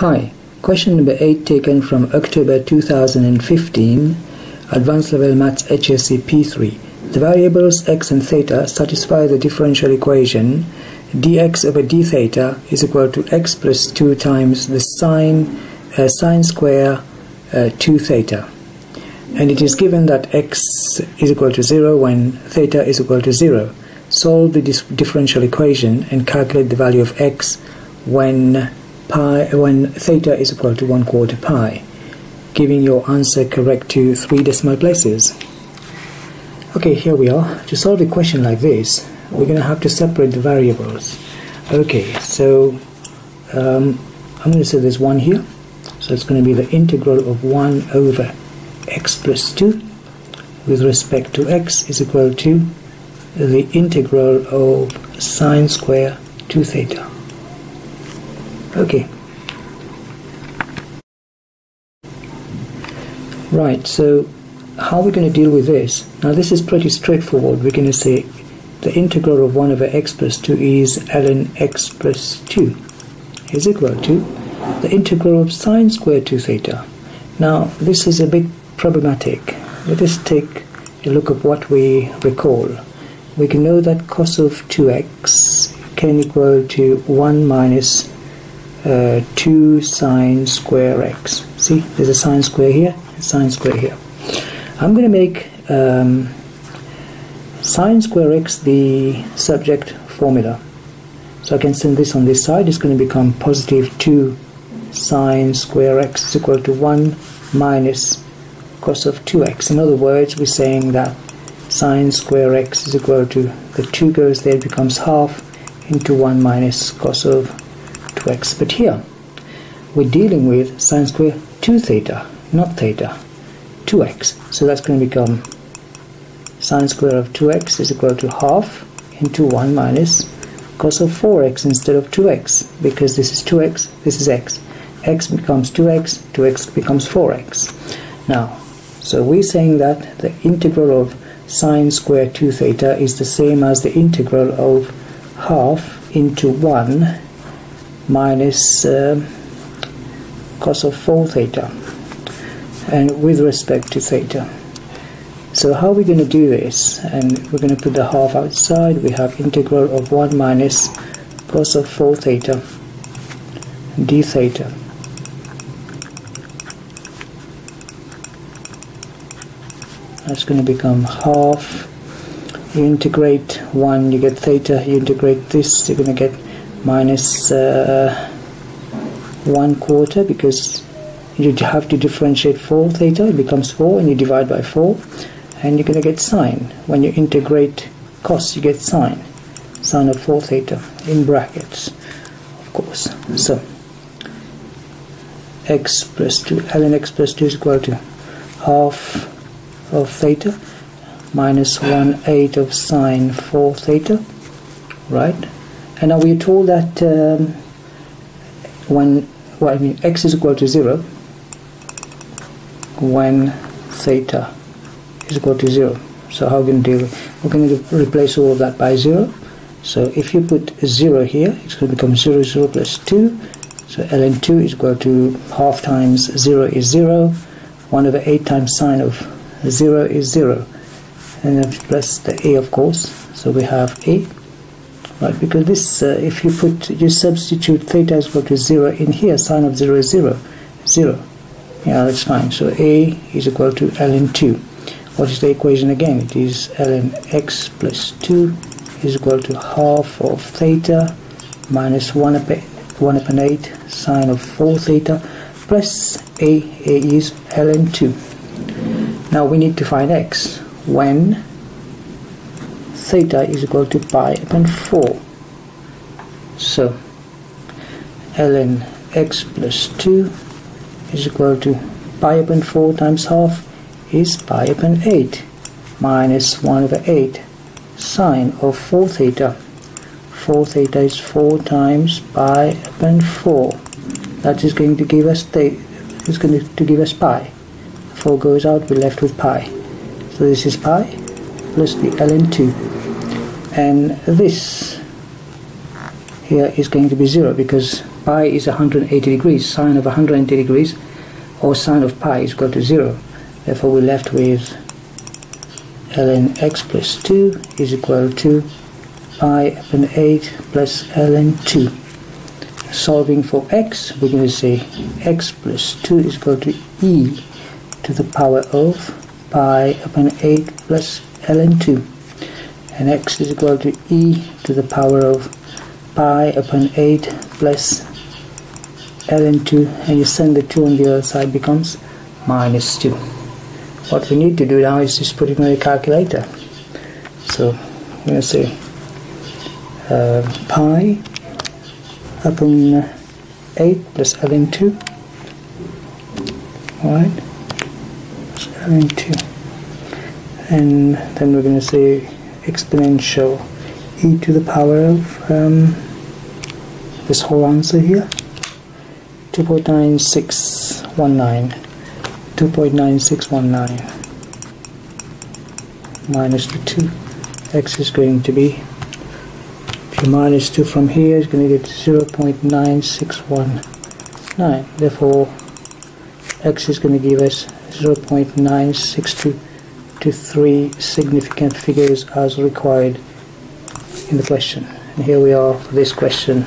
Hi, question number 8 taken from October 2015, Advanced Level Maths HSC P3. The variables x and theta satisfy the differential equation dx over d theta is equal to x plus 2 times the sine, uh, sine square uh, 2 theta. And it is given that x is equal to 0 when theta is equal to 0. Solve the differential equation and calculate the value of x when pi when theta is equal to 1 quarter pi, giving your answer correct to three decimal places. Okay, here we are. To solve a question like this, we're going to have to separate the variables. Okay, so um, I'm going to say there's 1 here. So it's going to be the integral of 1 over x plus 2 with respect to x is equal to the integral of sine square 2 theta. Okay. Right, so how are we going to deal with this? Now this is pretty straightforward. We're going to say the integral of 1 over x plus 2 is ln x plus 2 is equal to the integral of sine squared 2 theta. Now this is a bit problematic. Let us take a look at what we recall. We can know that cos of 2x can equal to 1 minus uh, 2 sine square x. See, there's a sine square here, a sine square here. I'm going to make um, sine square x the subject formula. So I can send this on this side. It's going to become positive 2 sine square x is equal to 1 minus cos of 2x. In other words, we're saying that sine square x is equal to the 2 goes there, becomes half into 1 minus cos of 2x. But here, we're dealing with sine square 2 theta, not theta, 2x. So that's going to become sine square of 2x is equal to half into 1 minus cos of 4x instead of 2x because this is 2x, this is x. x becomes 2x, 2x becomes 4x. Now, so we're saying that the integral of sine square 2 theta is the same as the integral of half into 1 minus uh, cos of 4 theta and with respect to theta. So how are we going to do this? And we're going to put the half outside. We have integral of 1 minus cos of 4 theta d theta. That's going to become half. You integrate 1, you get theta. You integrate this, you're going to get minus uh, 1 quarter because you have to differentiate 4 theta, it becomes 4 and you divide by 4 and you're going to get sine. When you integrate cos you get sine, sine of 4 theta in brackets of course. So x plus 2, ln x plus 2 is equal to half of theta minus 1 8 of sine 4 theta, right? And now we're told that um, when, well, I mean, x is equal to 0 when theta is equal to 0. So how can we with We're going to replace all of that by 0. So if you put 0 here, it's going to become 0, 0 plus 2. So ln 2 is equal to half times 0 is 0. 1 over 8 times sine of 0 is 0. And then plus the a of course. So we have a right because this uh, if you put you substitute theta is equal to 0 in here sine of 0 is 0 0 yeah that's fine. So a is equal to ln 2 what is the equation again? It is ln x plus 2 is equal to half of theta minus 1 upon, 1 upon 8 sine of 4 theta plus a a is ln 2 now we need to find x. When theta is equal to pi upon 4. So ln x plus 2 is equal to pi upon 4 times half is pi upon 8 minus 1 over 8 sine of 4 theta. 4 theta is 4 times pi upon 4. That is going to give us theta, is going to give us pi. 4 goes out, we're left with pi. So this is pi plus the ln 2 and this here is going to be 0 because pi is 180 degrees. Sine of 180 degrees or sine of pi is equal to 0 therefore we're left with ln x plus 2 is equal to pi upon 8 plus ln 2 solving for x we're going to say x plus 2 is equal to e to the power of pi upon 8 plus ln 2 and x is equal to e to the power of pi upon 8 plus ln 2 and you send the 2 on the other side becomes minus 2 what we need to do now is just put it in a calculator. So I'm going to say uh, pi upon 8 plus ln 2 alright ln 2 and then we're going to say exponential e to the power of um, this whole answer here. 2.9619 2.9619 minus the 2 x is going to be if you minus 2 from here it's going to get 0.9619 therefore x is going to give us 0.962 to three significant figures as required in the question. And here we are for this question